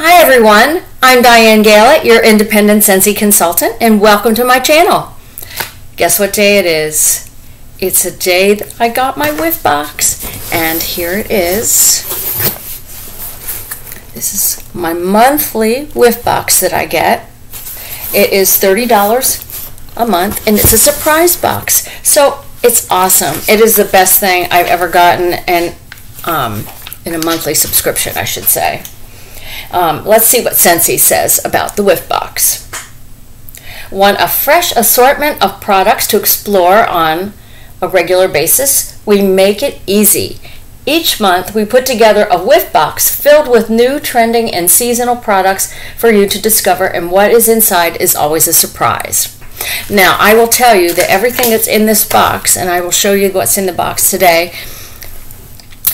Hi everyone, I'm Diane Gailit, your independent Scentsy consultant, and welcome to my channel. Guess what day it is? It's a day that I got my whiff box, and here it is. This is my monthly whiff box that I get. It is $30 a month, and it's a surprise box. So it's awesome. It is the best thing I've ever gotten, and um, in a monthly subscription, I should say. Um, let's see what Scentsy says about the Whiff Box. Want a fresh assortment of products to explore on a regular basis? We make it easy. Each month, we put together a whiff box filled with new, trending, and seasonal products for you to discover, and what is inside is always a surprise. Now, I will tell you that everything that's in this box, and I will show you what's in the box today,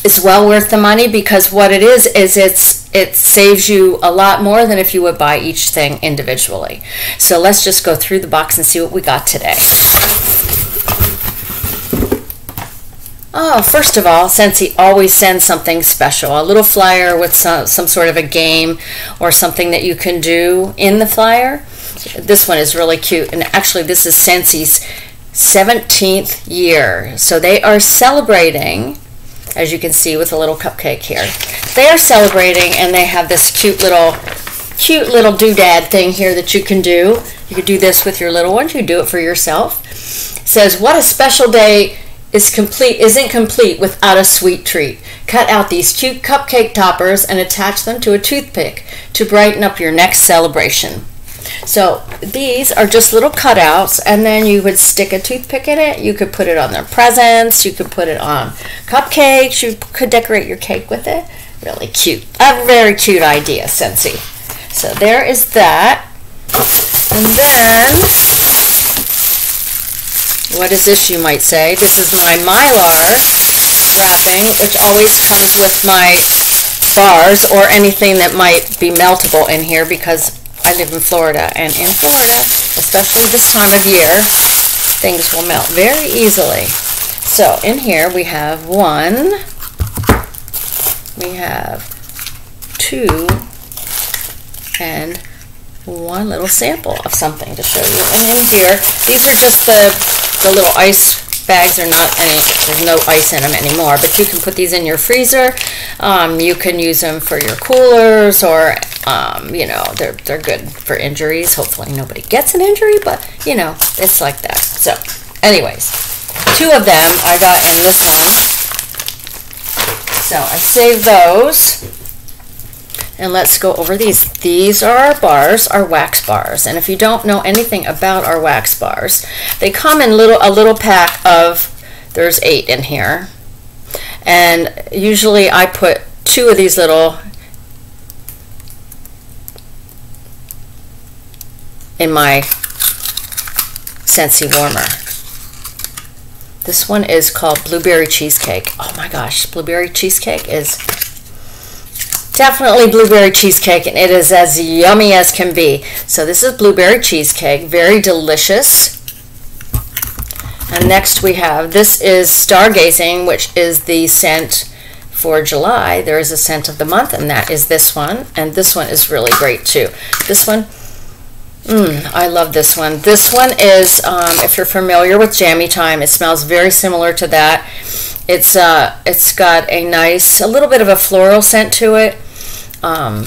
is well worth the money because what it is is it's it saves you a lot more than if you would buy each thing individually. So let's just go through the box and see what we got today. Oh, first of all, Scentsy always sends something special, a little flyer with some, some sort of a game or something that you can do in the flyer. This one is really cute, and actually this is Scentsy's 17th year. So they are celebrating as you can see with a little cupcake here. They are celebrating and they have this cute little cute little doodad thing here that you can do. You could do this with your little ones. You do it for yourself. It says, what a special day is complete isn't complete without a sweet treat. Cut out these cute cupcake toppers and attach them to a toothpick to brighten up your next celebration. So these are just little cutouts, and then you would stick a toothpick in it. You could put it on their presents. You could put it on cupcakes. You could decorate your cake with it. Really cute. A very cute idea, Scentsy. So there is that. And then, what is this, you might say? This is my Mylar wrapping, which always comes with my bars or anything that might be meltable in here because I live in Florida, and in Florida, especially this time of year, things will melt very easily. So in here we have one, we have two, and one little sample of something to show you. And in here, these are just the, the little ice bags are not any, there's no ice in them anymore, but you can put these in your freezer. Um, you can use them for your coolers or, um, you know, they're, they're good for injuries. Hopefully nobody gets an injury, but, you know, it's like that. So, anyways, two of them I got in this one. So I saved those. And let's go over these. These are our bars, our wax bars. And if you don't know anything about our wax bars, they come in little a little pack of, there's eight in here. And usually I put two of these little in my Scentsy warmer. This one is called Blueberry Cheesecake. Oh my gosh, Blueberry Cheesecake is Definitely blueberry cheesecake, and it is as yummy as can be. So this is blueberry cheesecake, very delicious. And next we have, this is Stargazing, which is the scent for July. There is a scent of the month, and that is this one. And this one is really great too. This one, mm, I love this one. This one is, um, if you're familiar with Jammy Time, it smells very similar to that. It's uh, it's got a nice, a little bit of a floral scent to it um,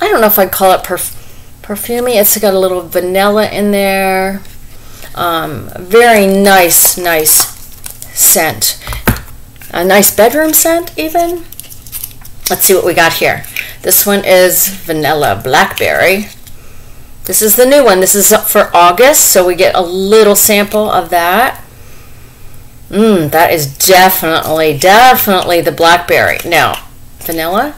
I don't know if I'd call it perf- perfumey. It's got a little vanilla in there. Um, very nice, nice scent. A nice bedroom scent, even. Let's see what we got here. This one is vanilla blackberry. This is the new one. This is up for August, so we get a little sample of that. Mmm, that is definitely, definitely the blackberry. Now, vanilla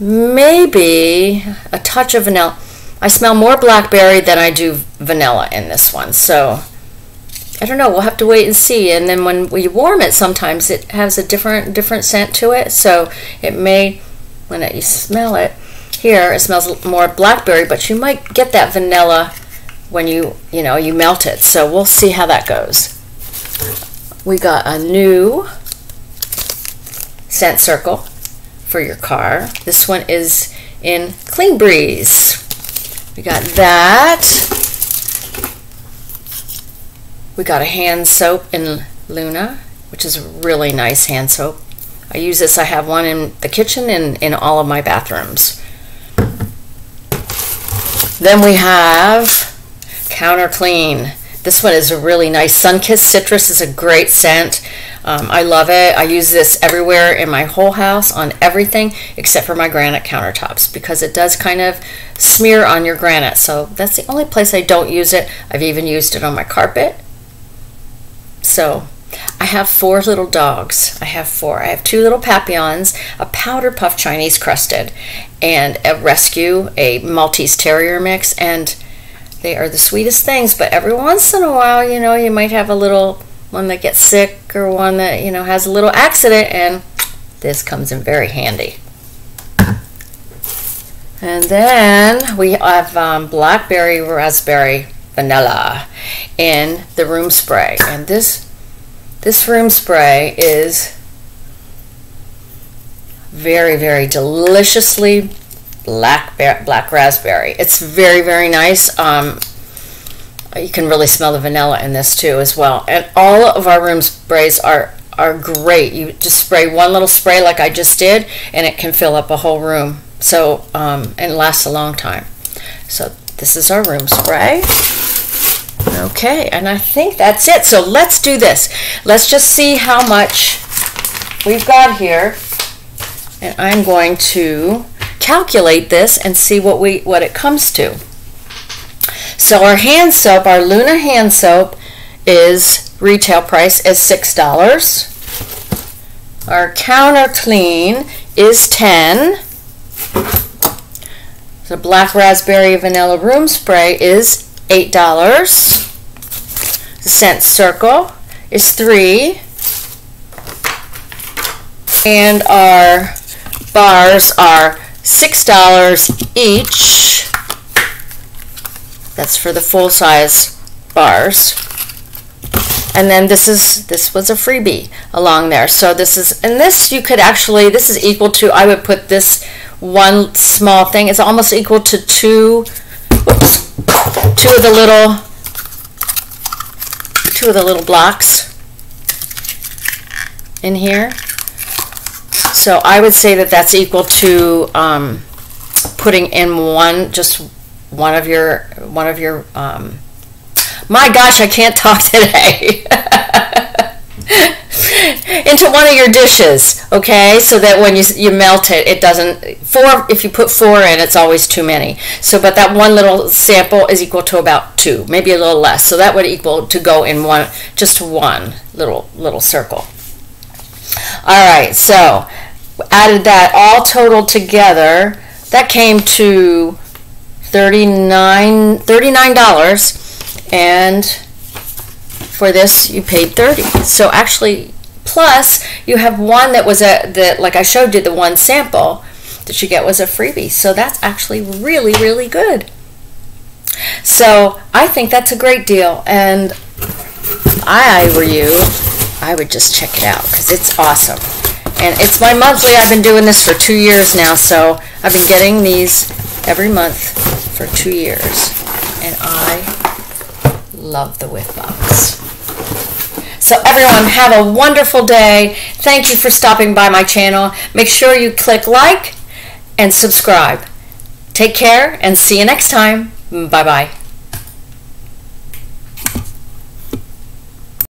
maybe a touch of vanilla. I smell more blackberry than I do vanilla in this one. So I don't know. We'll have to wait and see. And then when we warm it, sometimes it has a different different scent to it. So it may, when it, you smell it, here it smells more blackberry, but you might get that vanilla when you you know you melt it. So we'll see how that goes. We got a new scent circle for your car. This one is in Clean Breeze. We got that. We got a hand soap in Luna, which is a really nice hand soap. I use this, I have one in the kitchen and in all of my bathrooms. Then we have Counter Clean. This one is a really nice. Sun Sunkissed Citrus is a great scent. Um, I love it. I use this everywhere in my whole house on everything except for my granite countertops because it does kind of smear on your granite. So that's the only place I don't use it. I've even used it on my carpet. So I have four little dogs. I have four. I have two little Papillons, a powder puff Chinese crested, and a rescue, a Maltese Terrier mix, and they are the sweetest things. But every once in a while, you know, you might have a little one that gets sick or one that, you know, has a little accident, and this comes in very handy. And then we have um, blackberry, raspberry, vanilla in the room spray. And this this room spray is very, very deliciously black black raspberry. It's very, very nice. Um, you can really smell the vanilla in this too as well. And all of our room sprays are are great. You just spray one little spray like I just did, and it can fill up a whole room. So um, and lasts a long time. So this is our room spray. Okay, and I think that's it. So let's do this. Let's just see how much we've got here. And I'm going to calculate this and see what we what it comes to. So our hand soap, our Luna hand soap is retail price is $6. Our counter clean is 10. The black raspberry vanilla room spray is $8. The scent circle is three. And our bars are six dollars each. That's for the full size bars. And then this is this was a freebie along there. So this is and this you could actually this is equal to I would put this one small thing. It's almost equal to two whoops, two of the little two of the little blocks in here. So I would say that that's equal to um, putting in one, just one of your, one of your, um, my gosh, I can't talk today. Into one of your dishes, okay? So that when you, you melt it, it doesn't, four, if you put four in, it's always too many. So, but that one little sample is equal to about two, maybe a little less. So that would equal to go in one, just one little, little circle. All right, so added that all total together, that came to 39 $39 and for this you paid 30 so actually Plus, you have one that was a that like I showed you the one sample that you get was a freebie. So that's actually really really good. So I think that's a great deal, and I were you, I would just check it out because it's awesome. And it's my monthly. I've been doing this for two years now, so I've been getting these every month for two years, and I love the Whiff Box. So everyone have a wonderful day. Thank you for stopping by my channel. Make sure you click like and subscribe. Take care and see you next time. Bye-bye.